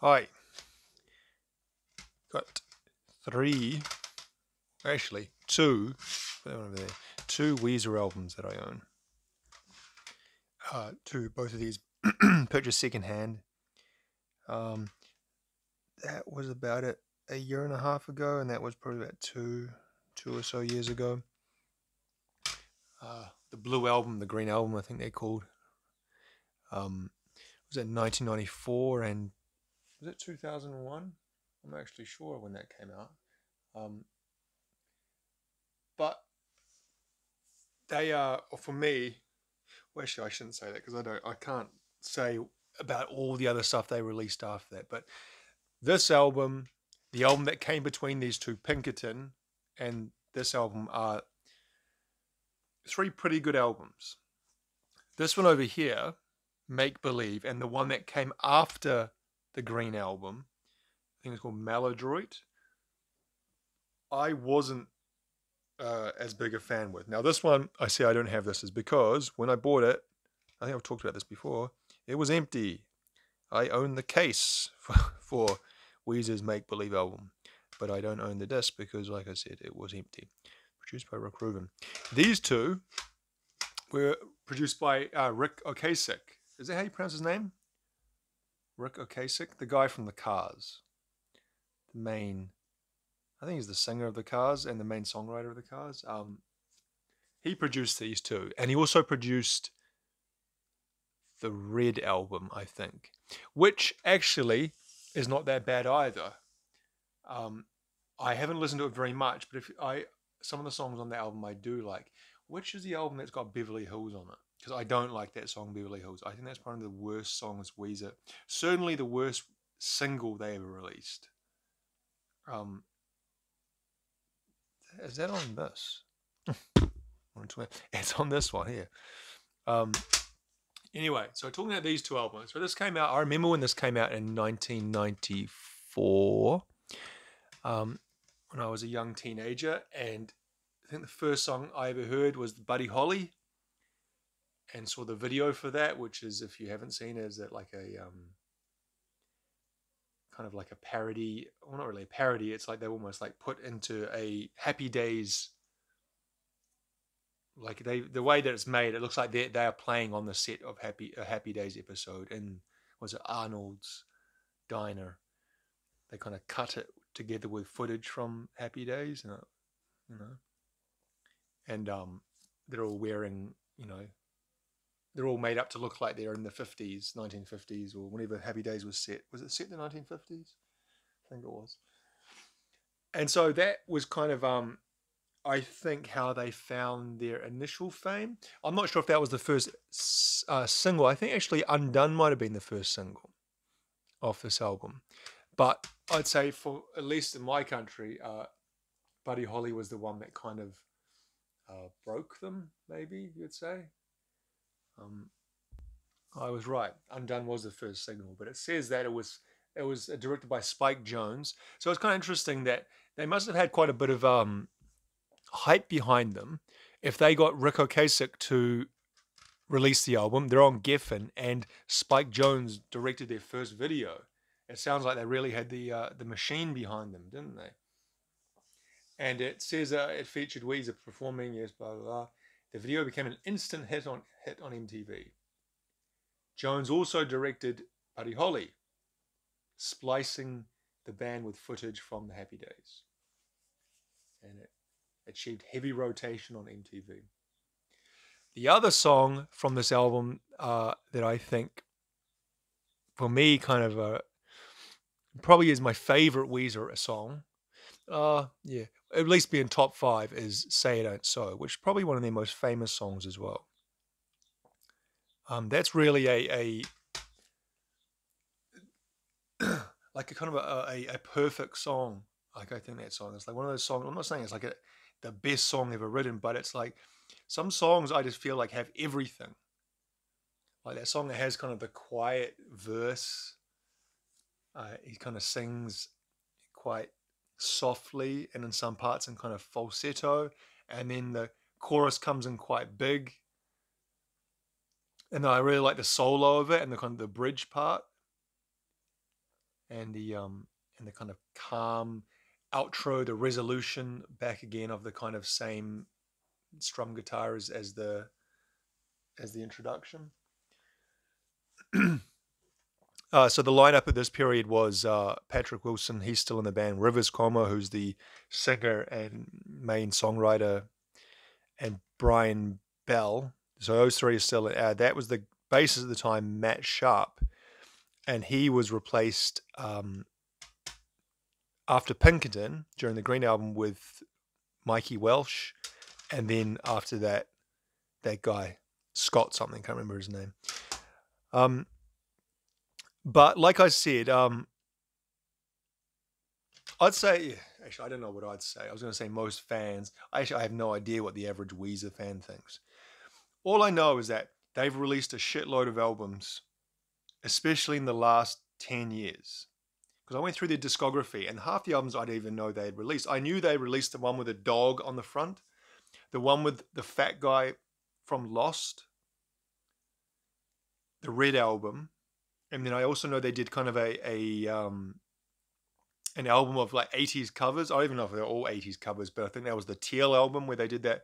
Hi. Got three, actually two, there, two Weezer albums that I own. Uh, two, both of these purchased secondhand. Um, that was about it a year and a half ago, and that was probably about two, two or so years ago. Uh, the Blue album, the Green album, I think they're called. Um, was it 1994 and was it 2001? I'm actually sure when that came out. Um, but they are or for me. Well, actually, I shouldn't say that because I don't. I can't say about all the other stuff they released after that. But this album, the album that came between these two, Pinkerton, and this album are three pretty good albums. This one over here, Make Believe, and the one that came after the Green album, I think it's called Maladroit. I wasn't uh, as big a fan with. Now, this one, I see I don't have this is because when I bought it, I think I've talked about this before, it was empty. I own the case for, for Weezer's Make Believe album, but I don't own the disc because, like I said, it was empty. Produced by Rick Rubin. These two were produced by uh, Ric Ocasek. Is that how you pronounce his name? Ric Ocasek, the guy from the Cars, the main. I think he's the singer of the Cars and the main songwriter of the Cars. Um, he produced these two, and he also produced the Red album, I think, which actually is not that bad either. Um, I haven't listened to it very much, but if I some of the songs on the album I do like. Which is the album that's got Beverly Hills on it? Because I don't like that song Beverly Hills. I think that's one of the worst songs Weezer. Certainly the worst single they ever released. Um, is that on this? it's on this one here. Um, anyway, so talking about these two albums. So this came out. I remember when this came out in 1994. Um, when I was a young teenager, and I think the first song I ever heard was Buddy Holly, and saw the video for that, which is if you haven't seen it, is it like a um, kind of like a parody? Well, not really a parody. It's like they almost like put into a Happy Days. Like they, the way that it's made, it looks like they they are playing on the set of Happy a Happy Days episode in was it Arnold's diner. They kind of cut it together with footage from Happy Days, and you know, and um, they're all wearing, you know, they're all made up to look like they're in the fifties, nineteen fifties, or whenever Happy Days was set. Was it set in the nineteen fifties? I think it was. And so that was kind of, um, I think, how they found their initial fame. I'm not sure if that was the first uh, single. I think actually Undone might have been the first single off this album. But I'd say for at least in my country, uh, Buddy Holly was the one that kind of uh, broke them. Maybe you'd say. Um, I was right. Undone was the first single, but it says that it was it was directed by Spike Jonze. So it's kind of interesting that they must have had quite a bit of um, hype behind them. If they got Ric Ocasek to release the album, they're on Geffen, and Spike Jonze directed their first video it sounds like they really had the uh, the machine behind them, didn't they? And it says uh, it featured Weezer performing, yes, blah, blah, blah. The video became an instant hit on hit on MTV. Jonze also directed Buddy Holly, splicing the band with footage from the Happy Days. And it achieved heavy rotation on MTV. The other song from this album uh, that I think, for me, kind of a, probably is my favorite Weezer song. Uh, yeah, at least being top five is "Say It Ain't So," which is probably one of their most famous songs as well. Um, that's really a a like a kind of a, a, a perfect song. Like I think that song is like one of those songs. I'm not saying it's like a, the best song ever written, but it's like some songs I just feel like have everything. Like that song that has kind of the quiet verse uh, he kind of sings quite softly and in some parts in kind of falsetto, and then the chorus comes in quite big. And I really like the solo of it and the kind of the bridge part. and the um and the kind of calm outro, the resolution back again of the kind of same strum guitar as, as the as the introduction. uh, so the lineup at this period was uh, Patrick Wilson, he's still in the band. Rivers Cuomo, who's the singer and main songwriter, and Brian Bell. So those three are still. Uh, that was the bassist at the time, Matt Sharp, and he was replaced um, after Pinkerton during the Green album with Mikey Welsh, and then after that, that guy Scott something can't remember his name. Um, but like I said, um, I'd say actually I don't know what I'd say. I was going to say most fans. Actually, I have no idea what the average Weezer fan thinks. All I know is that they've released a shitload of albums, especially in the last ten years because I went through their discography and half the albums I didn't even know they had released. I knew they released the one with a dog on the front, the one with the fat guy from Lost, the Red album, and then I also know they did kind of a a um, an album of like 80s covers. I don't even know if they're all 80s covers, but I think that was the Teal album where they did that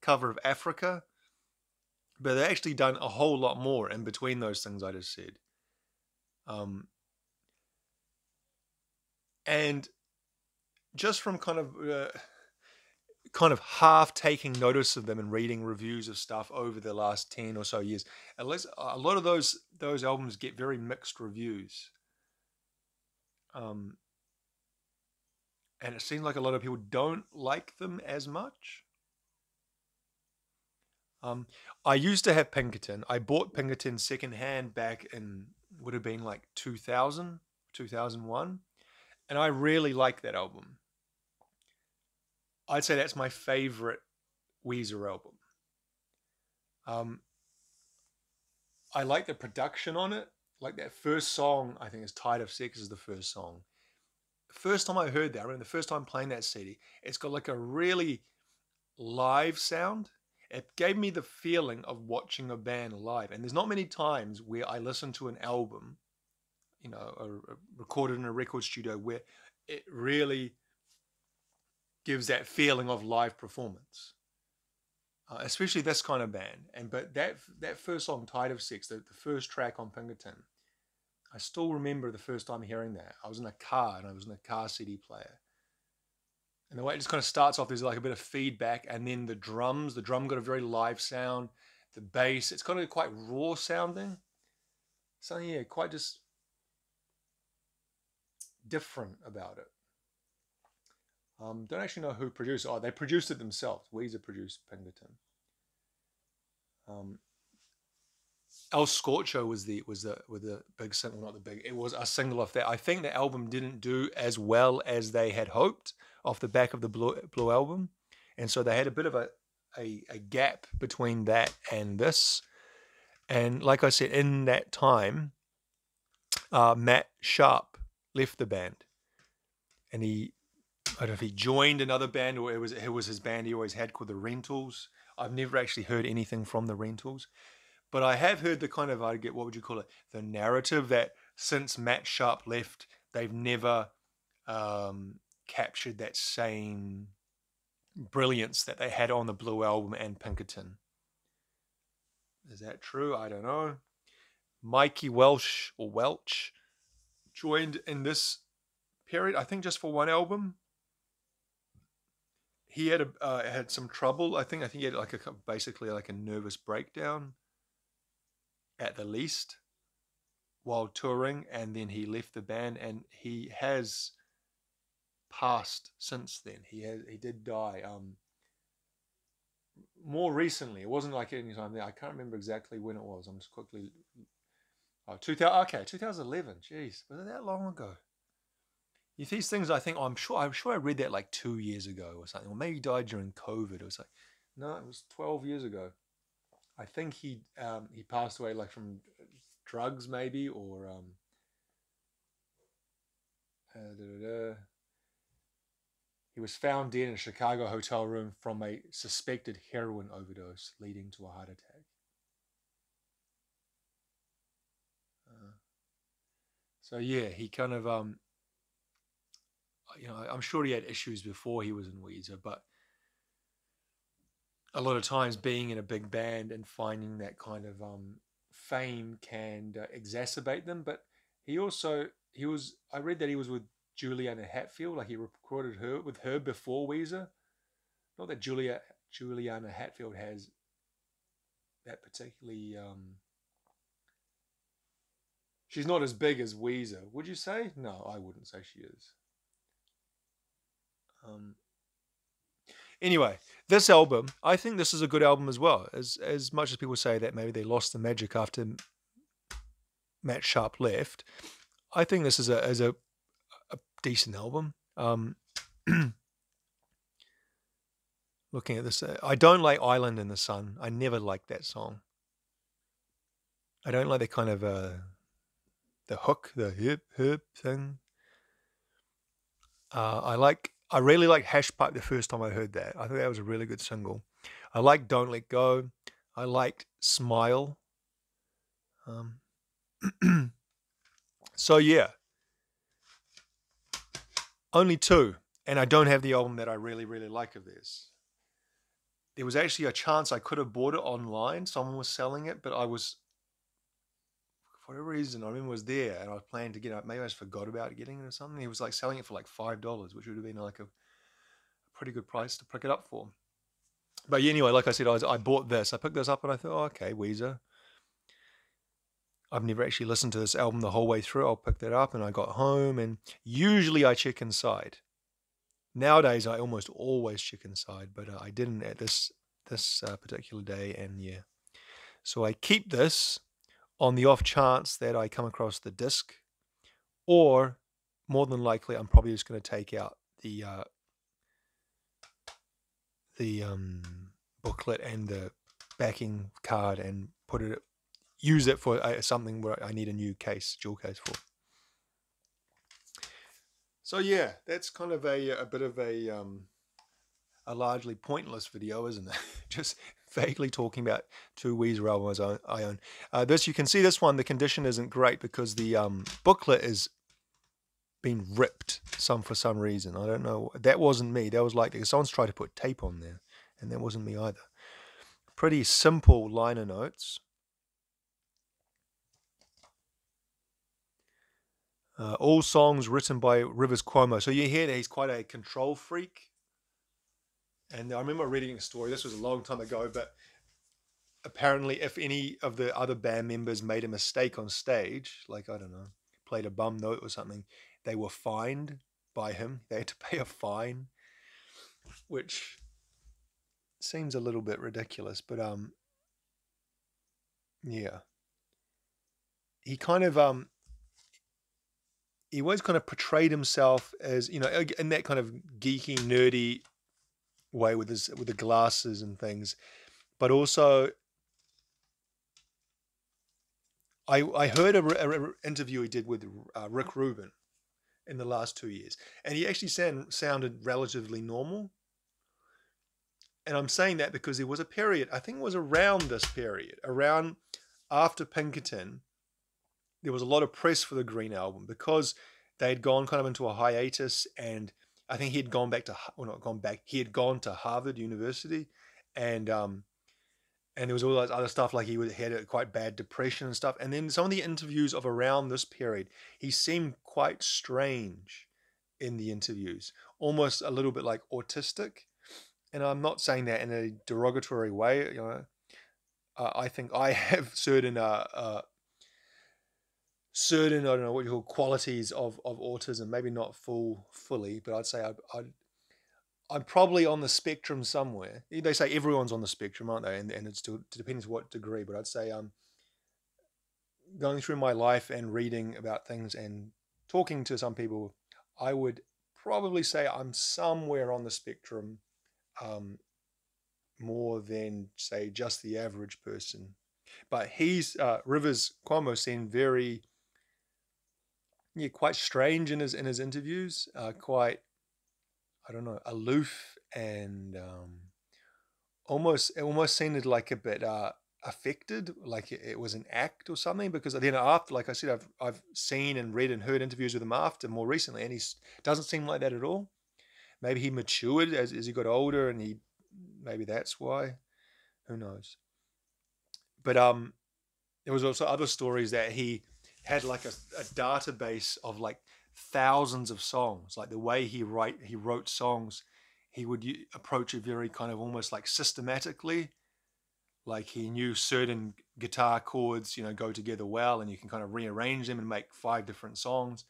cover of Africa. But they actually done a whole lot more in between those things I just said. Um, and just from kind of uh, kind of half taking notice of them and reading reviews of stuff over the last 10 or so years. At least a lot of those those albums get very mixed reviews. Um and it seems like a lot of people don't like them as much. Um i used to have pinkerton. I bought pinkerton secondhand back in would have been like 2000 2001 and I really like that album. I'd say that's my favorite Weezer album. Um, I like the production on it. Like that first song, I think is Tired of Sex is the first song. First time I heard that, I remember the first time playing that CD, it's got like a really live sound. It gave me the feeling of watching a band live. And there's not many times where I listen to an album you know, a, a recorded in a record studio where it really gives that feeling of live performance. Uh, especially this kind of band. And but that that first song, Tired of Sex, the, the first track on Pinkerton, I still remember the first time hearing that. I was in a car and I was in a car CD player. And the way it just kind of starts off, there's like a bit of feedback, and then the drums, the drum got a very live sound. The bass, it's kind of quite raw sounding. So yeah, quite just different about it. Um, don't actually know who produced. Oh, they produced it themselves. Weezer produced Pinkerton. Um, El Scorcho was the was the with the big single, not the big. It was a single off that. I think the album didn't do as well as they had hoped off the back of the Blue Blue album, and so they had a bit of a a, a gap between that and this. And like I said, in that time, uh, Matt Sharp left the band, and he I don't know if he joined another band or it was it was his band he always had called the Rentals. I've never actually heard anything from the Rentals, but I have heard the kind of I get what would you call it the narrative that since Matt Sharp left, they've never um, captured that same brilliance that they had on the Blue Album and Pinkerton. Is that true? I don't know. Mikey Welsh or Welch joined in this period, I think just for one album. He had a uh, had some trouble. I think I think he had like a basically like a nervous breakdown at the least while touring and then he left the band and he has passed since then. He has he did die um more recently. It wasn't like any time there. I can't remember exactly when it was. I'm just quickly Oh, 2000, okay, 2011. Jeez, was it that long ago? If these things, I think, oh, I'm sure, I'm sure I read that like two years ago or something, or maybe died during COVID. It was like, no, it was 12 years ago. I think he um, he passed away like from drugs, maybe, or um, uh, da, da, da. he was found dead in a Chicago hotel room from a suspected heroin overdose, leading to a heart attack. So yeah, he kind of um, you know, I'm sure he had issues before he was in Weezer, but a lot of times being in a big band and finding that kind of um, fame can uh, exacerbate them. But he also he was I read that he was with Juliana Hatfield, like he recorded her with her before Weezer. Not that Julia Juliana Hatfield has that particularly. Um, she's not as big as Weezer, would you say? No, I wouldn't say she is. Um, anyway, this album, I think this is a good album as well. As as much as people say that maybe they lost the magic after Matt Sharp left, I think this is a is a, a decent album. Um, looking at this, uh, I don't like "Island in the Sun." I never liked that song. I don't like the kind of uh, the hook, the hip hip thing. Uh, I like I really like Hash Pipe the first time I heard that. I think that was a really good single. I like Don't Let Go. I liked Smile. Um, so yeah, only two, and I don't have the album that I really really like of theirs. There was actually a chance I could have bought it online. Someone was selling it, but I was for whatever reason, I remember it was there and I planned to get it. Maybe I just forgot about getting it or something. He was like selling it for like five dollars, which would have been like a, pretty good price to pick it up for. But anyway, like I said, I, was, I bought this. I picked this up and I thought, oh, okay, Weezer. I've never actually listened to this album the whole way through. I'll pick that up and I got home and usually I check inside. Nowadays, I almost always check inside, but uh, I didn't at this this uh, particular day and yeah. So I keep this on the off chance that I come across the disc, or more than likely, I'm probably just going to take out the uh, the um, booklet and the backing card and put it use it for uh, something where I need a new case, jewel case for. So yeah, that's kind of a a bit of a um, a largely pointless video, isn't it? Just vaguely talking about two Weezer albums I own. Uh, this you can see this one. The condition isn't great because the um, booklet is been ripped some for some reason. I don't know. That wasn't me. That was like someone's tried to put tape on there, and that wasn't me either. Pretty simple liner notes. Uh, all songs written by Rivers Cuomo. So you hear that he's quite a control freak. And I remember reading a story, this was a long time ago, but apparently, if any of the other band members made a mistake on stage, like, I don't know, played a bum note or something, they were fined by him. They had to pay a fine, which seems a little bit ridiculous, but um, yeah. He kind of um, he always kind of portrayed himself as you know in that kind of geeky, nerdy way with his with the glasses and things, but also I I heard a, a, interview he did with uh, Rick Rubin in the last two years, and he actually sound, sounded relatively normal. And I'm saying that because there was a period, I think it was around this period, around after Pinkerton, there was a lot of press for the Green album because they had gone kind of into a hiatus and I think he had gone back to well not gone back. He had gone to Harvard University, and um, and there was all that other stuff like he would had a quite bad depression and stuff. And then some of the interviews of around this period, he seemed quite strange in the interviews, almost a little bit like autistic. And I'm not saying that in a derogatory way. You know, uh, I think I have certain uh, uh, certain I don't know what you call qualities of of autism. Maybe not full fully, but I'd say I, I'd I'm probably on the spectrum somewhere. They say everyone's on the spectrum, aren't they? And and it's to, to depends what degree, but I'd say um going through my life and reading about things and talking to some people, I would probably say I'm somewhere on the spectrum, um, more than say just the average person. But he's uh, Rivers Cuomo seemed very yeah, quite strange in his in his interviews. Uh, quite, I don't know, aloof and um, almost it almost seemed like a bit uh, affected, like it, it was an act or something. Because then after, like I said, I've I've seen and read and heard interviews with him after more recently, and he doesn't seem like that at all. Maybe he matured as, as he got older, and he maybe that's why. Who knows? But um, there was also other stories that he had like a, a database of like thousands of songs. Like the way he write he wrote songs, he would approach it very kind of almost like systematically like he knew certain guitar chords you know go together well and you can kind of rearrange them and make five different songs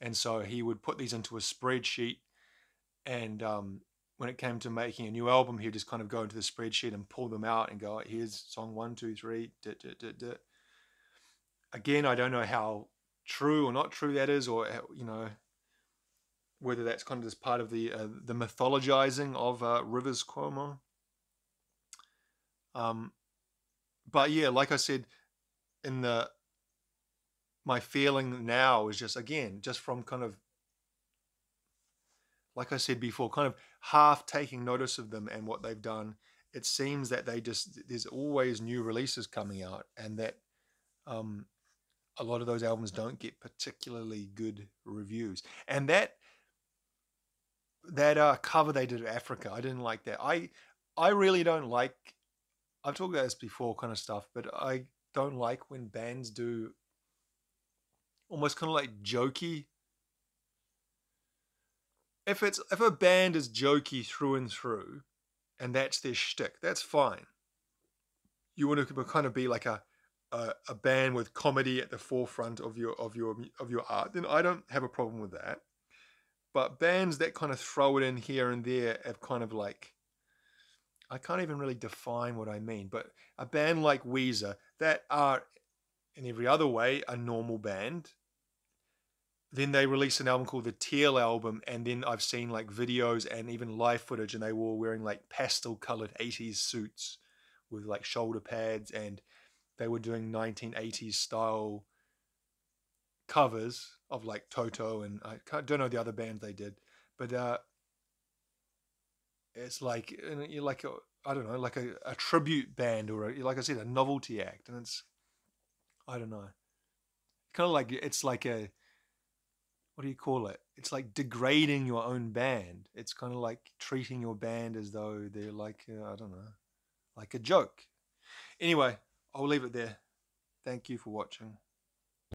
and so he would put these into a spreadsheet and um, when it came to making a new album he would just kind of go into the spreadsheet and pull them out and go here's song one two three da, da, da, da. Again i don't know how true or not true that is or you know whether that's kind of just part of the uh, the mythologizing of uh, rivers cuomo um, but yeah, like I said, in the my feeling now is just again, just from kind of like I said before, kind of half taking notice of them and what they've done. It seems that they just there's always new releases coming out, and that um, a lot of those albums don't get particularly good reviews. And that that uh, cover they did of Africa, I didn't like that. I I really don't like I've talked about this before, kind of stuff, but I don't like when bands do almost kind of like jokey. If it's if a band is jokey through and through, and that's their shtick, that's fine. You want to kind of be like a, a a band with comedy at the forefront of your of your of your art, then I don't have a problem with that. But bands that kind of throw it in here and there have kind of like I can't even really define what I mean, but a band like Weezer that are in every other way a normal band. Then they release an album called the Teal album, and then I've seen like videos and even live footage, and they were wearing like pastel colored 80s suits with like shoulder pads, and they were doing 1980s style covers of like Toto, and I don't know the other bands they did, but uh, it's like you're like a I don't know, like a, a tribute band or a, like I said, a novelty act, and it's I don't know, kind of like it's like a what do you call it? It's like degrading your own band. It's kind of like treating your band as though they're like uh, I don't know, like a joke. Anyway, I'll leave it there. Thank you for watching.